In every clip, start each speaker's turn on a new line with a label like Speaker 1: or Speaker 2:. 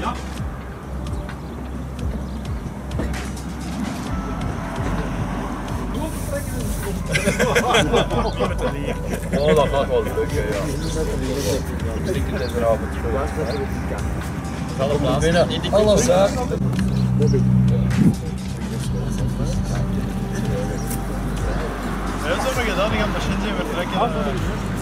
Speaker 1: Ja.
Speaker 2: Oh, dat gaat wel lukken, ja. Ik het deze avond voor. Alles binnen, alles uit.
Speaker 1: Heel gedaan? dan gaan machine zijn vertrekken.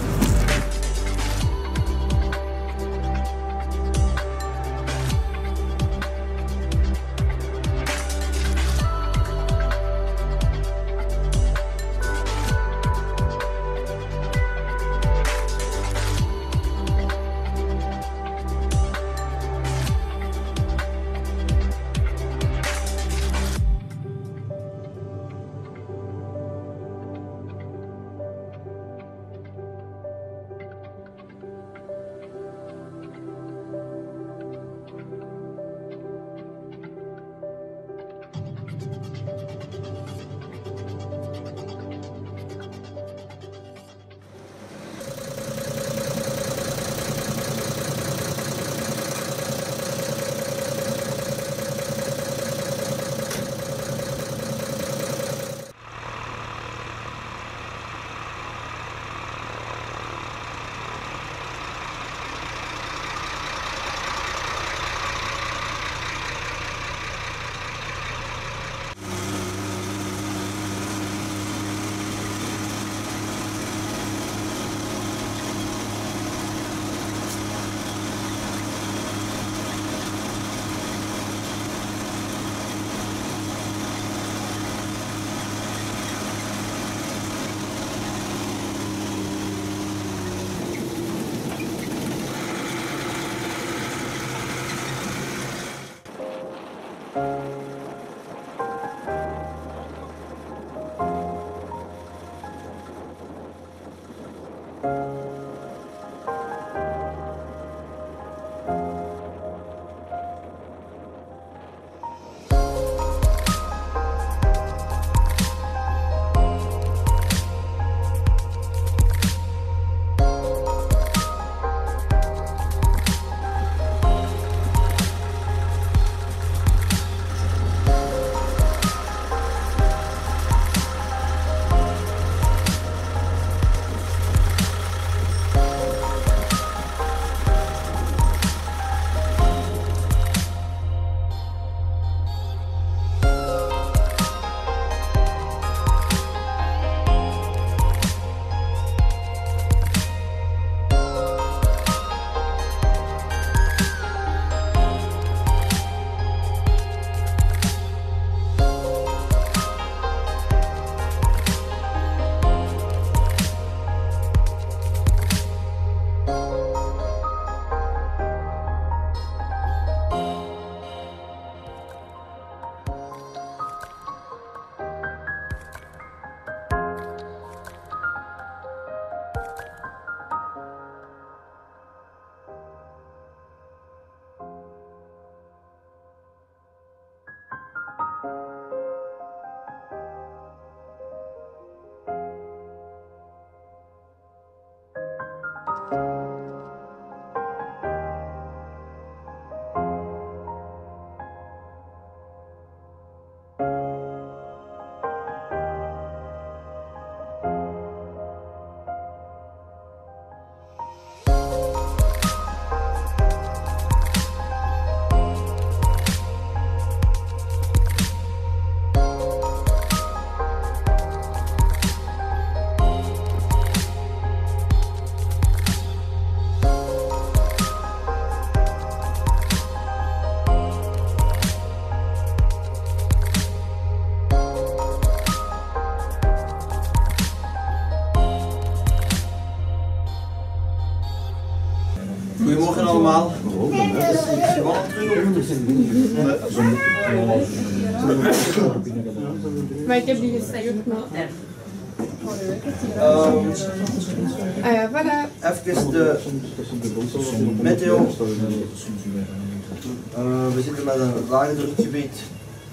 Speaker 3: Eh, we zitten met een lage drukgebied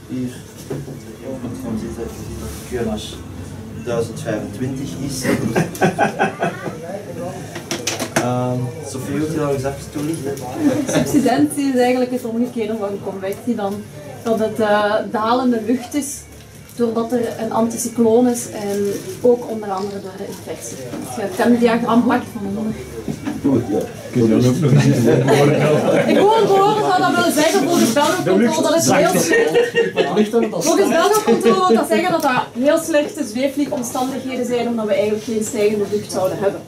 Speaker 3: hier. We zitten, zien dat de QNH 1025 is. Ehm Sofie, wil je daar eens even toelichten?
Speaker 4: Subsidentie is eigenlijk het omgekeerde van convectie dan. Dat het eh, dalende lucht is doordat er een anticycloon is en ook onder andere door de infectie. Als je het temdiagram pakt van onder. Ik hoor het horen wat dat wil zeggen volgens Belgocontrole, dat is heel slecht. Volgens Belgocontrole wil dat zeggen dat dat heel slechte zweefvliegomstandigheden zijn omdat we eigenlijk geen stijgende lucht zouden hebben.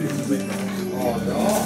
Speaker 2: Oh ja.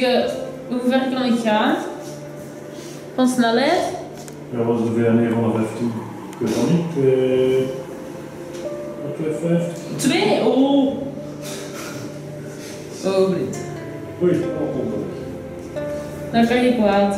Speaker 5: zeggen hoe ver kan ik gaan? Van snelheid?
Speaker 6: Ja, wat is de VN van de 15. Ik weet dat niet. Eh, twee... 250?
Speaker 5: Twee? Oh! Oh, Brit.
Speaker 6: Oei, dat komt
Speaker 5: Dan kan je kwaad.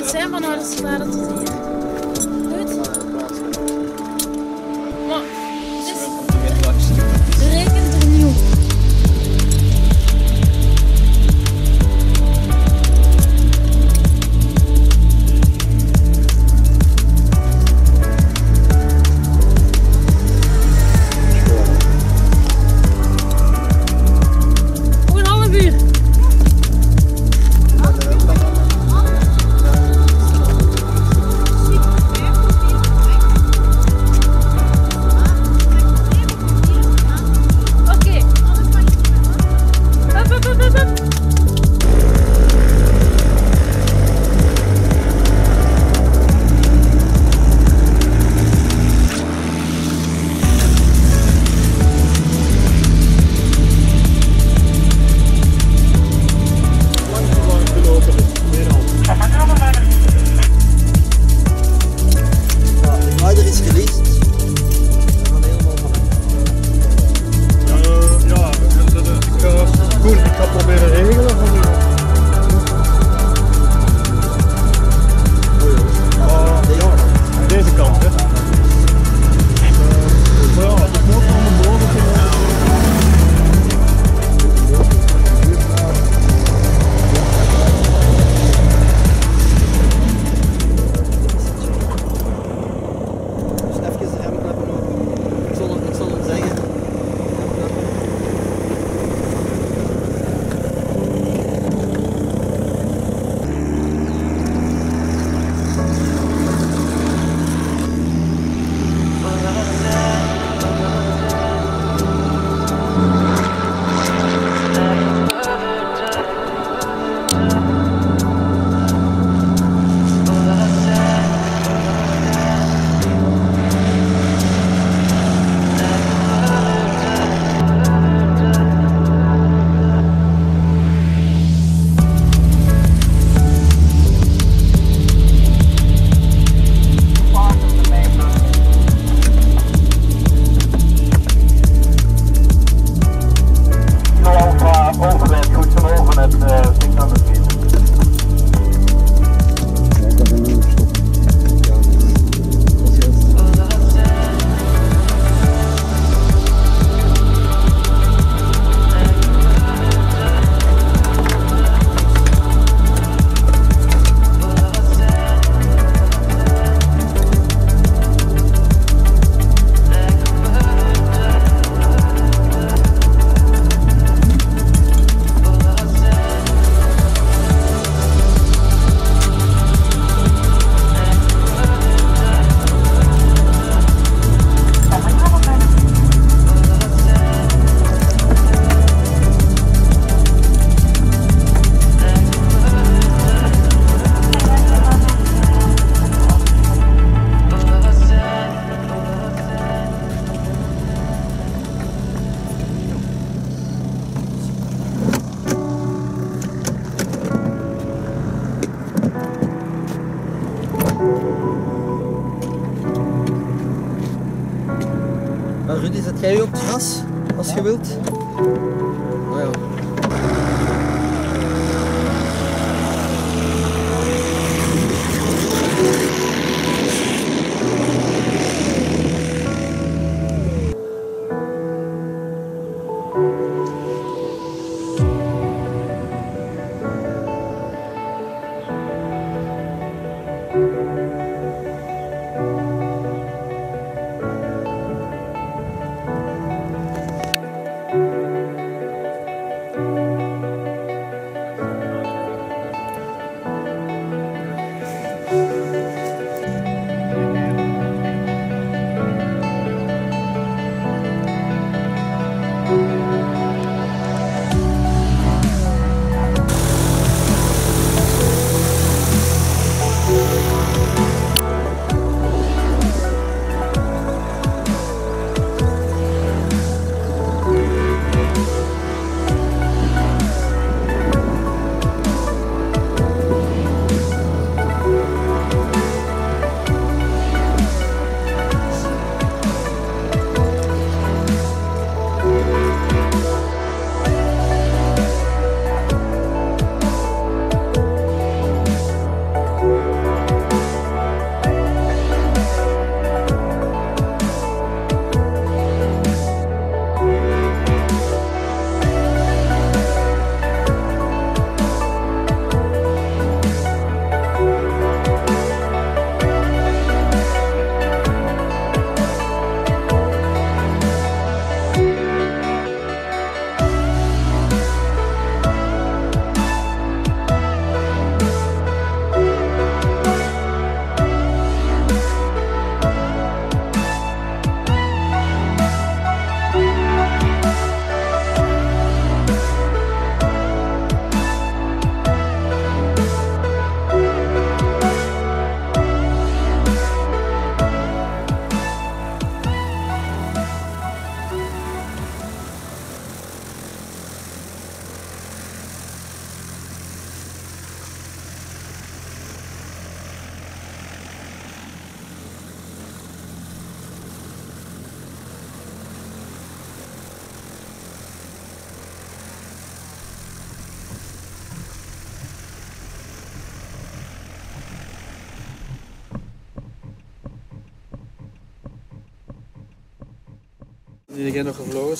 Speaker 6: Pois é, mano, olha o
Speaker 3: celular outro dia. Jij op het gas, als je wilt.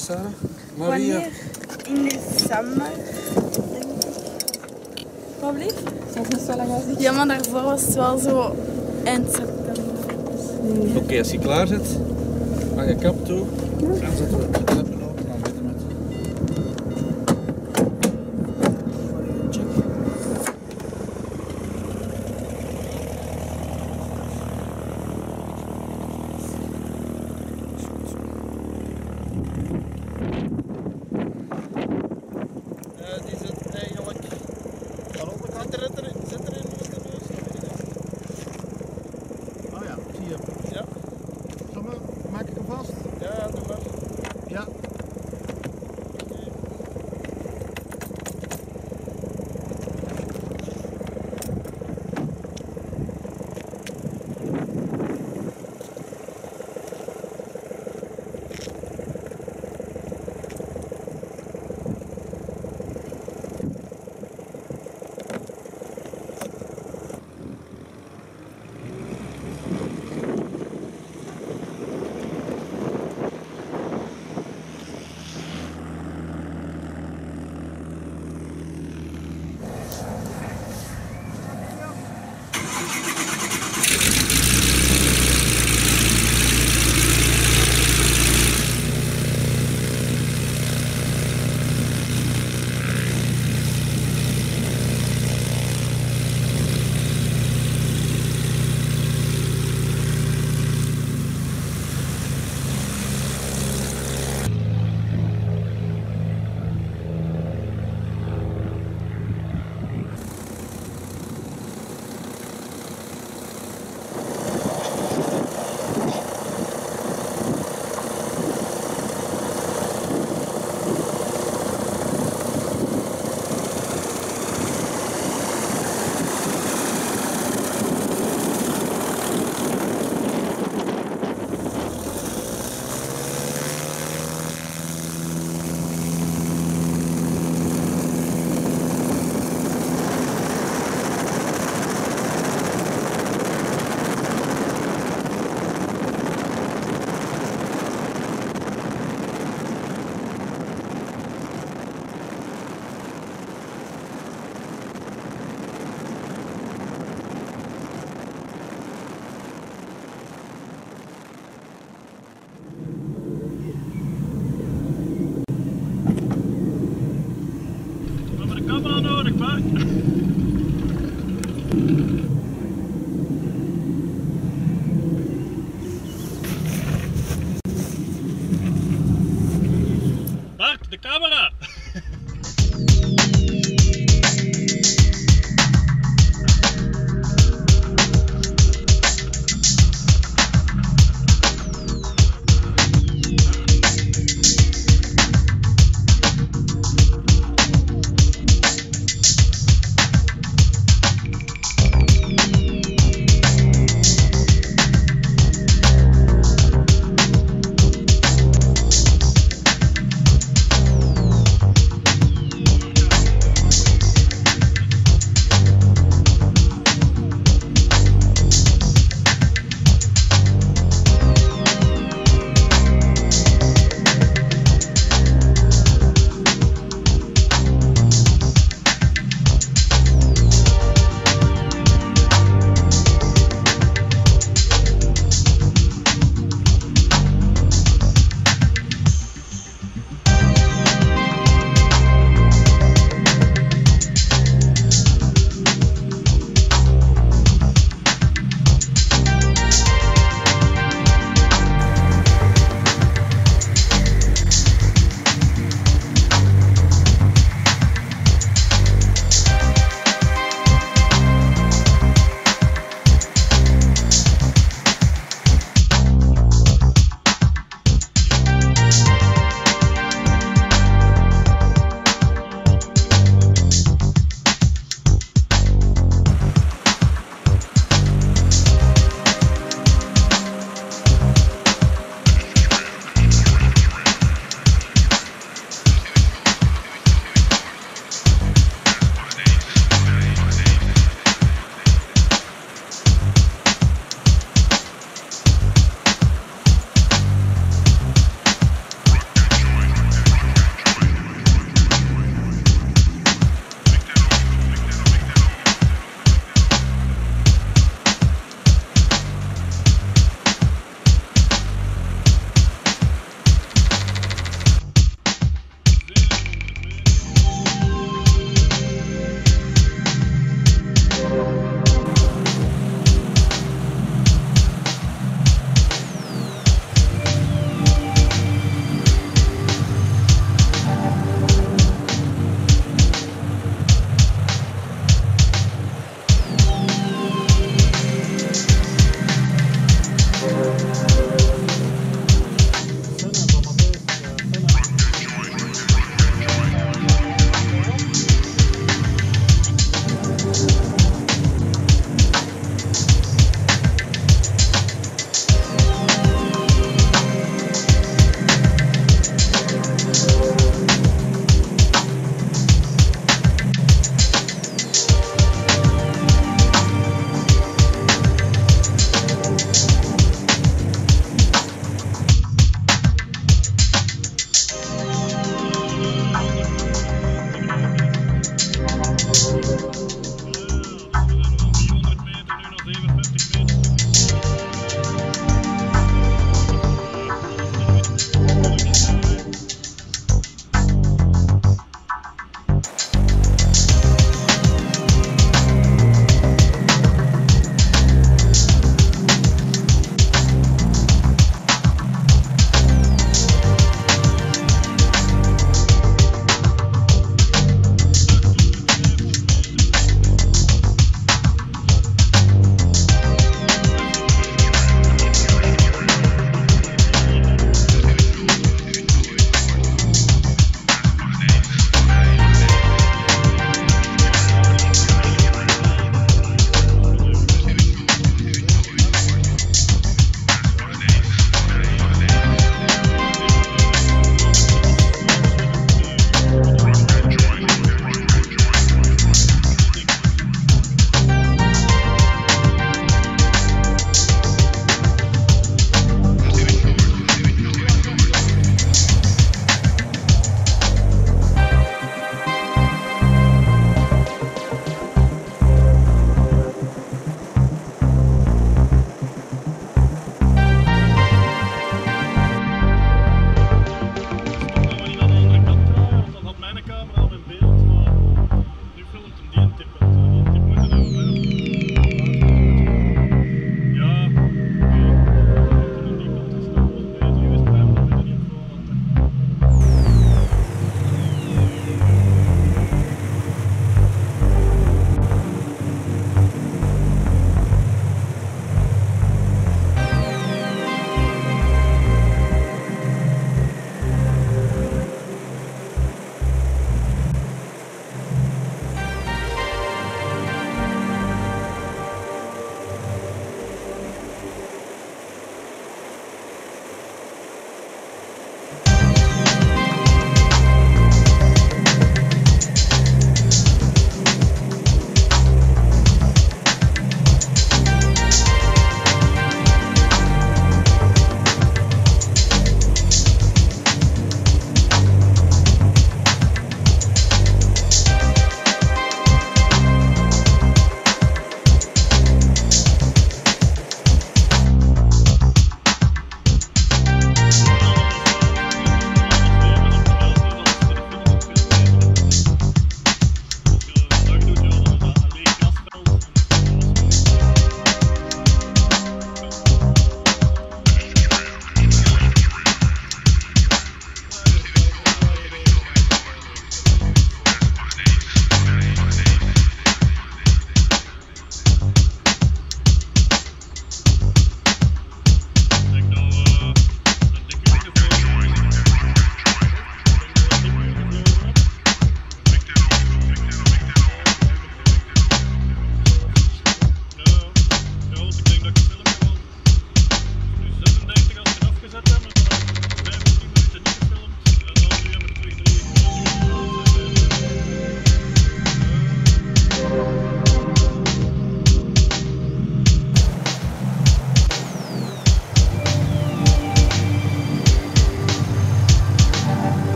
Speaker 2: Sarah? Maria.
Speaker 7: Wanneer? In december, denk ik. Wat blieft?
Speaker 8: Dat is zo lang als ik.
Speaker 7: Ja, maar daarvoor was het wel zo eind september.
Speaker 2: Oké, als je klaar zit, mag je kap toe. Dan zetten we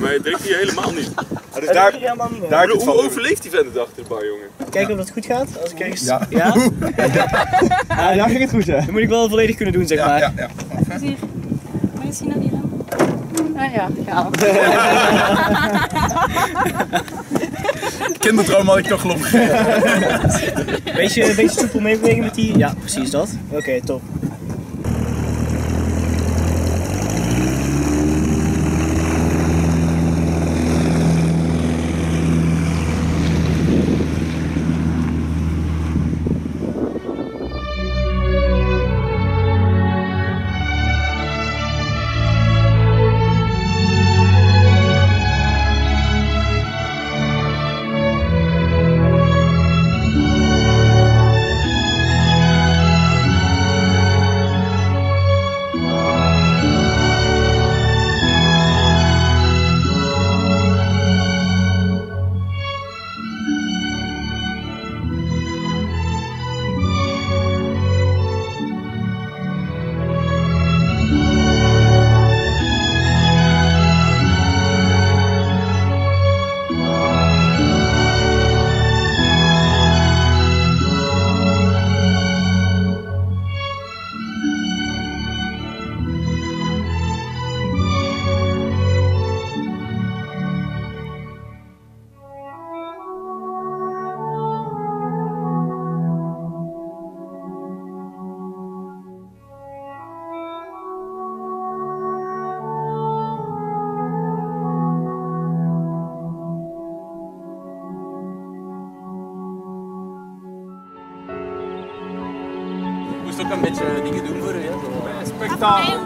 Speaker 1: maar
Speaker 6: hij drinkt hier helemaal niet.
Speaker 1: dus daar, daar
Speaker 6: Hoe, hoe overleeft die vent het achter de bar, jongen?
Speaker 9: Kijken of dat goed gaat. Als ik ergens...
Speaker 1: Ja.
Speaker 9: Ja?
Speaker 1: Ja, daar ging het goed, hè?
Speaker 9: Dat moet ik wel volledig kunnen doen, zeg maar.
Speaker 1: Ja, ja.
Speaker 4: Plezier. Misschien naar hier aan. Ah ja, ja.
Speaker 1: Kindertrauma had ik toch geloof ik.
Speaker 9: Beetje, een beetje soepel meebewegen met die... Ja, precies dat. Oké, top.
Speaker 10: Een beetje dingen doen voor u, hè? Zo.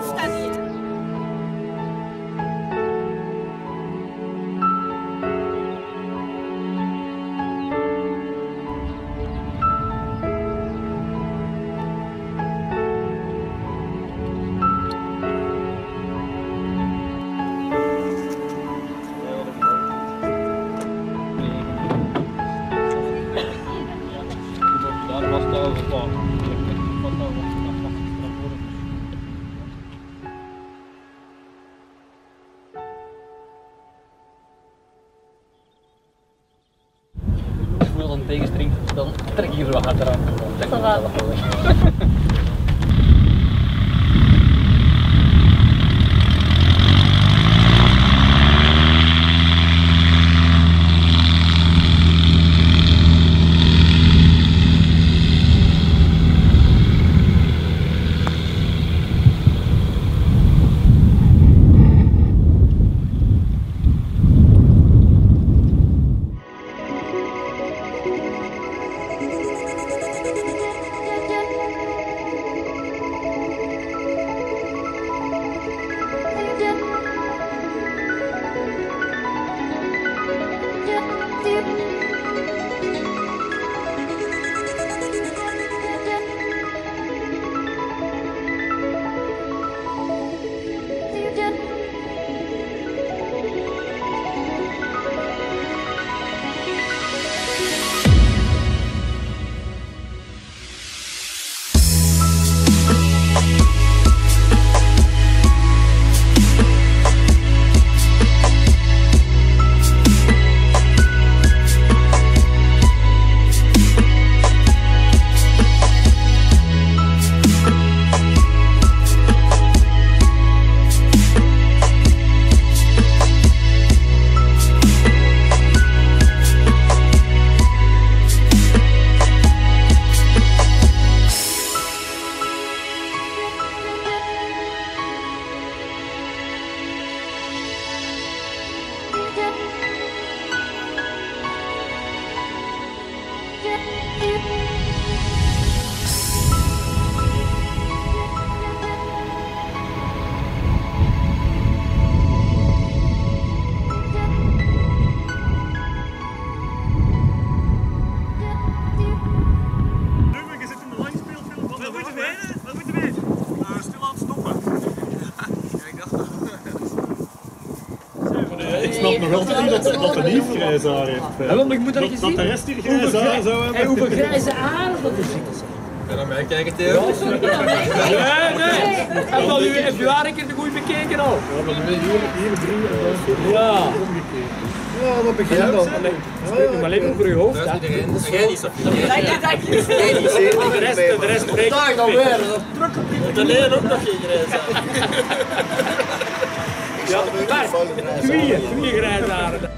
Speaker 1: Snap nog altijd niet dat, dat de lief grijze haar heeft.
Speaker 10: Ja, want ik moet dat
Speaker 1: dat,
Speaker 10: eens
Speaker 1: dat de rest hier grijze haar zou hebben.
Speaker 10: En hoeveel grijze haren dat is.
Speaker 2: En naar mij kijken, Theo.
Speaker 10: Nee, nee. Heb je al heb je haar een keer de goeie bekeken al?
Speaker 1: Ja, maar hier, hier drie en
Speaker 10: Ja.
Speaker 1: omgekeerd.
Speaker 10: Ja, wat begin dan? Spreek maar alleen over je hoofd.
Speaker 2: Dat
Speaker 10: hè.
Speaker 2: is. Dat jij niet.
Speaker 10: De rest, de rest spreekt.
Speaker 2: Dag dan weer. Dat leer ook nog geen reis.
Speaker 10: Ja, tweeën, twee grijsaren.